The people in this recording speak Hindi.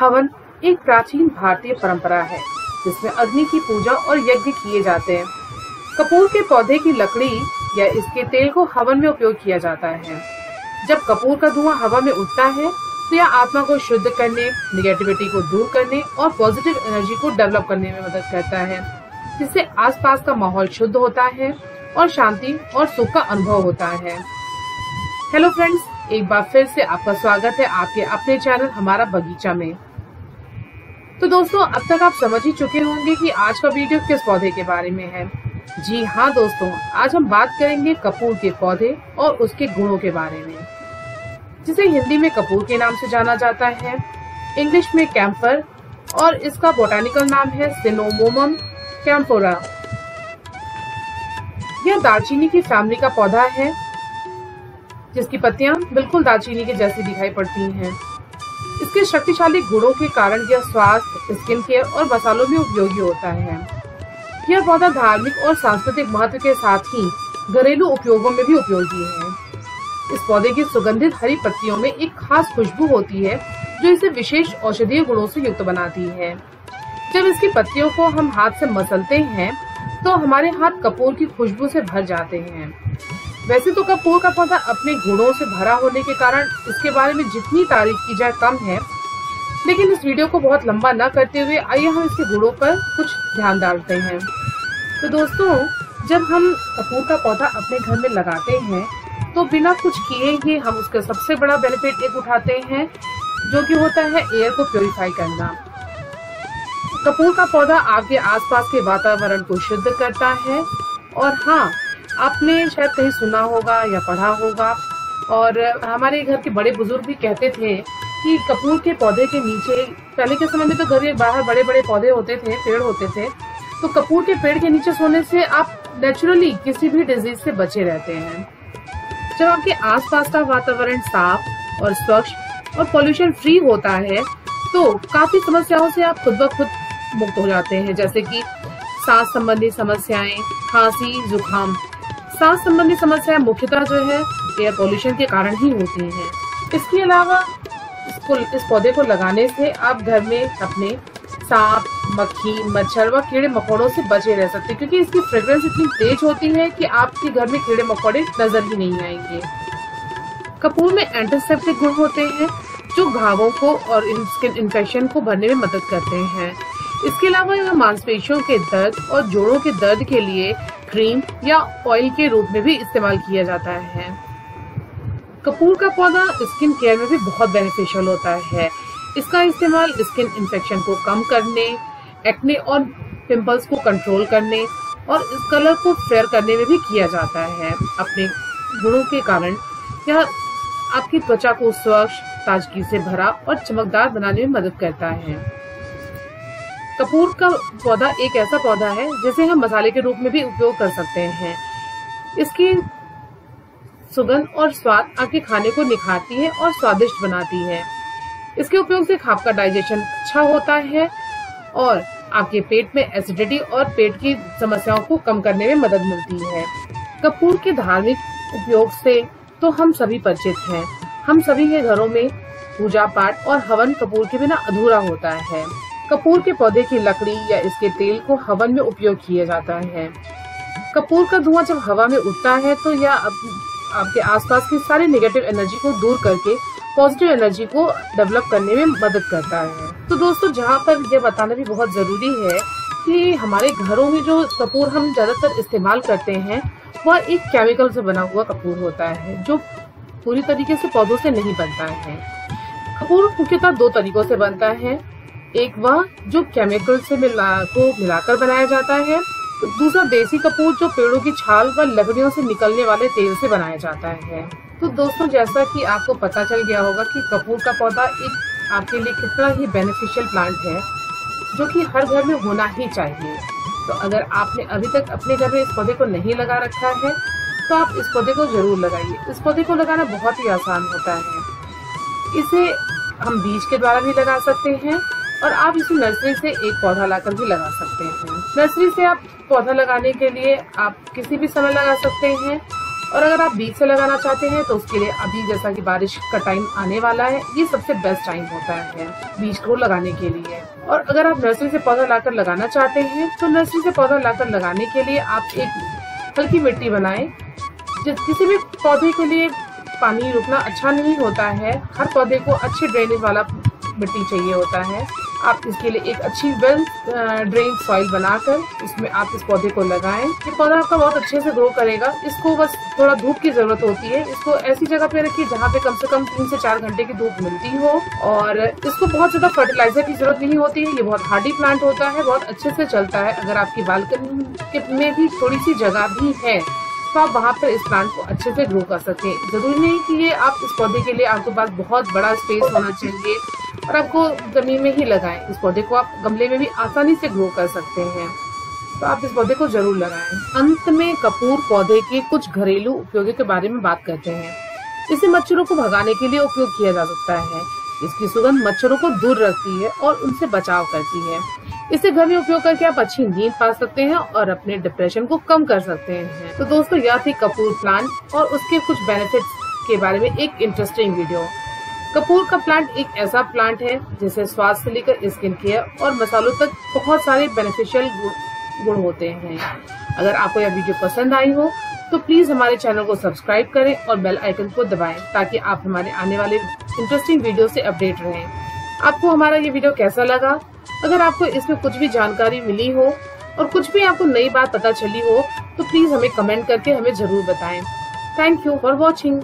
हवन एक प्राचीन भारतीय परंपरा है, जिसमें अग्नि की पूजा और यज्ञ किए जाते हैं। कपूर के पौधे की लकड़ी या इसके तेल को हवन में उपयोग किया जाता है। जब कपूर का धुआँ हवा में उठता है तो यह आत्मा को शुद्ध करने निगेटिविटी को दूर करने और पॉजिटिव एनर्जी को डेवलप करने में मदद करता है। जिससे आसपास का माहौल शुद्ध होता है और शांति और सुख का अनुभव होता है। हेलो फ्रेंड्स एक बार फिर से आपका स्वागत है आपके अपने चैनल हमारा बगीचा में। तो दोस्तों, अब तक आप समझ ही चुके होंगे कि आज का वीडियो किस पौधे के बारे में है जी हाँ दोस्तों, आज हम बात करेंगे कपूर के पौधे और उसके गुणों के बारे में, जिसे हिंदी में कपूर के नाम से जाना जाता है, इंग्लिश में कैम्पर और इसका बोटानिकल नाम है सिनोमोमम कैम्पोरा यह दालचीनी की फैमिली का पौधा है, जिसकी पत्तियाँ बिल्कुल दालचीनी के जैसी दिखाई पड़ती हैं। इसके शक्तिशाली गुणों के कारण यह स्वास्थ्य स्किन केयर और मसालों में उपयोगी होता है। यह पौधा धार्मिक और सांस्कृतिक महत्व के साथ ही घरेलू उपयोगों में भी उपयोगी है। इस पौधे की सुगंधित हरी पत्तियों में एक खास खुशबू होती है, जो इसे विशेष औषधीय गुणों से युक्त बनाती है। जब इसकी पत्तियों को हम हाथ से मसलते हैं तो हमारे हाथ कपूर की खुशबू से भर जाते हैं। वैसे तो कपूर का पौधा अपने गुणों से भरा होने के कारण इसके बारे में जितनी तारीफ़ की जाए कम है। लेकिन इस वीडियो को बहुत लंबा न करते हुए आइए हम इसके गुणों पर कुछ ध्यान डालते हैं। तो दोस्तों, जब हम कपूर का पौधा अपने घर में लगाते हैं तो बिना कुछ किए ही हम उसका सबसे बड़ा बेनिफिट एक उठाते हैं, जो कि होता है एयर को प्योरीफाई करना। कपूर का पौधा आपके आसपास के वातावरण को शुद्ध करता है और हाँ आपने शायद कहीं सुना होगा या पढ़ा होगा। और हमारे घर के बड़े बुज़ुर्ग भी कहते थे कि कपूर के पौधे के नीचे, पहले के समय में तो घर के बाहर बड़े बड़े पौधे होते थे, पेड़ होते थे। तो कपूर के पेड़ के नीचे सोने से आप नेचुरली किसी भी डिज़ीज़ से बचे रहते हैं। जब आपके आसपास का वातावरण साफ़ और स्वच्छ और पॉल्यूशन फ्री होता है तो काफ़ी समस्याओं से आप खुद ब खुद मुक्त हो जाते हैं। जैसे कि सांस संबंधी समस्याएँ, खांसी, जुकाम सांस संबंधी समस्याएँ मुख्यतः जो है एयर पोल्यूशन के कारण ही होती हैं। इसके अलावा, इसको, इस पौधे को लगाने से आप घर में अपने सांप, मक्खी, मच्छर व कीड़े मकोड़ों से बचे रह सकते हैं, क्योंकि इसकी फ्रेग्रेंस इतनी तेज होती है कि आपके घर में कीड़े मकोड़े नज़र ही नहीं आएँगे। कपूर में एंटीसेप्टिक गुण होते हैं, जो घावों को और स्किन इन्फेक्शन को भरने में मदद करते हैं। इसके अलावा यह मांसपेशियों के दर्द और जोड़ों के दर्द के लिए क्रीम या ऑयल के रूप में भी इस्तेमाल किया जाता है। कपूर का पौधा स्किन केयर में भी बहुत बेनिफिशियल होता है। इसका इस्तेमाल स्किन इन्फेक्शन को कम करने एक्ने और पिंपल्स को कंट्रोल करने और इस कलर को फेयर करने में भी किया जाता है। अपने गुणों के कारण यह आपकी त्वचा को स्वच्छ, ताजगी से भरा और चमकदार बनाने में मदद करता है। कपूर का पौधा एक ऐसा पौधा है, जिसे हम मसाले के रूप में भी उपयोग कर सकते हैं। इसकी सुगंध और स्वाद आपके खाने को निखारती है और स्वादिष्ट बनाती है। इसके उपयोग से आपका डाइजेशन अच्छा होता है और आपके पेट में एसिडिटी और पेट की समस्याओं को कम करने में मदद मिलती है। कपूर के धार्मिक उपयोग से तो हम सभी परिचित हैं। हम सभी के घरों में पूजा पाठ और हवन कपूर के बिना अधूरा होता है। कपूर के पौधे की लकड़ी या इसके तेल को हवन में उपयोग किया जाता है। कपूर का धुआँ जब हवा में उठता है तो यह आपके आसपास की सारी नेगेटिव एनर्जी को दूर करके पॉजिटिव एनर्जी को डेवलप करने में मदद करता है। तो दोस्तों, जहाँ पर यह बताना भी बहुत ज़रूरी है कि हमारे घरों में जो कपूर हम ज़्यादातर इस्तेमाल करते हैं, वह एक केमिकल से बना हुआ कपूर होता है, जो पूरी तरीके से पौधों से नहीं बनता है। कपूर मुख्यतः दो तरीकों से बनता है। एक वह जो केमिकल से मिला को मिलाकर बनाया जाता है, दूसरा देसी कपूर जो पेड़ों की छाल व लकड़ियों से निकलने वाले तेल से बनाया जाता है। तो दोस्तों, जैसा कि आपको पता चल गया होगा कि कपूर का पौधा एक आपके लिए कितना ही बेनिफिशियल प्लांट है, जो कि हर घर में होना ही चाहिए। तो अगर आपने अभी तक अपने घर में इस पौधे को नहीं लगा रखा है तो आप इस पौधे को ज़रूर लगाइए। इस पौधे को लगाना बहुत ही आसान होता है। इसे हम बीज के द्वारा भी लगा सकते हैं और आप इसे नर्सरी से एक पौधा लाकर भी लगा सकते हैं। नर्सरी से आप पौधा लगाने के लिए आप किसी भी समय लगा सकते हैं। और अगर आप बीज से लगाना चाहते हैं तो उसके लिए अभी जैसा कि बारिश का टाइम आने वाला है, ये सबसे बेस्ट टाइम होता है बीज को लगाने के लिए। और अगर आप नर्सरी से पौधा लाकर लगाना चाहते हैं तो नर्सरी से पौधा लाकर लगाने के लिए आप एक हल्की मिट्टी बनाएँ किसी भी पौधे के लिए पानी रुकना अच्छा नहीं होता है। हर पौधे को अच्छे ड्रेनेज वाला मिट्टी चाहिए होता है। आप इसके लिए एक अच्छी वेल ड्रेन सॉइल बनाकर इसमें आप इस पौधे को लगाएँ। ये पौधा आपका बहुत अच्छे से ग्रो करेगा। इसको बस थोड़ा धूप की ज़रूरत होती है। इसको ऐसी जगह पे रखिए जहाँ पे कम से कम तीन से चार घंटे की धूप मिलती हो और इसको बहुत ज़्यादा फर्टिलाइज़र की ज़रूरत नहीं होती है। ये बहुत हार्डी प्लांट होता है, बहुत अच्छे से चलता है। अगर आपकी बालकनी में भी थोड़ी सी जगह भी है तो आप वहाँ पर इस प्लांट को अच्छे से ग्रो कर सकते हैं ज़रूरी नहीं कि ये आप इस पौधे के लिए आपके पास बहुत बड़ा स्पेस होना चाहिए। और आपको ज़मीन में ही लगाएँ। इस पौधे को आप गमले में भी आसानी से ग्रो कर सकते हैं। तो आप इस पौधे को ज़रूर लगाएँ। अंत में कपूर पौधे के कुछ घरेलू उपयोगों के बारे में बात करते हैं। इसे मच्छरों को भगाने के लिए उपयोग किया जा सकता है। इसकी सुगंध मच्छरों को दूर रखती है और उनसे बचाव करती है। इसे घर में उपयोग करके आप अच्छी नींद पा सकते हैं और अपने डिप्रेशन को कम कर सकते हैं। तो दोस्तों, यह थी कपूर प्लांट और उसके कुछ बेनिफिट्स के बारे में एक इंटरेस्टिंग वीडियो कपूर का प्लांट एक ऐसा प्लांट है जिसे स्वास्थ्य से लेकर स्किन केयर और मसालों तक बहुत सारे बेनिफिशियल गुण होते हैं। अगर आपको यह वीडियो पसंद आई हो तो प्लीज़ हमारे चैनल को सब्सक्राइब करें और बेल आइकन को दबाएँ ताकि आप हमारे आने वाले इंटरेस्टिंग वीडियो से अपडेट रहें। आपको हमारा ये वीडियो कैसा लगा? अगर आपको इसमें कुछ भी जानकारी मिली हो और कुछ भी आपको नई बात पता चली हो तो प्लीज़ हमें कमेंट करके हमें ज़रूर बताएँ। Thank you for watching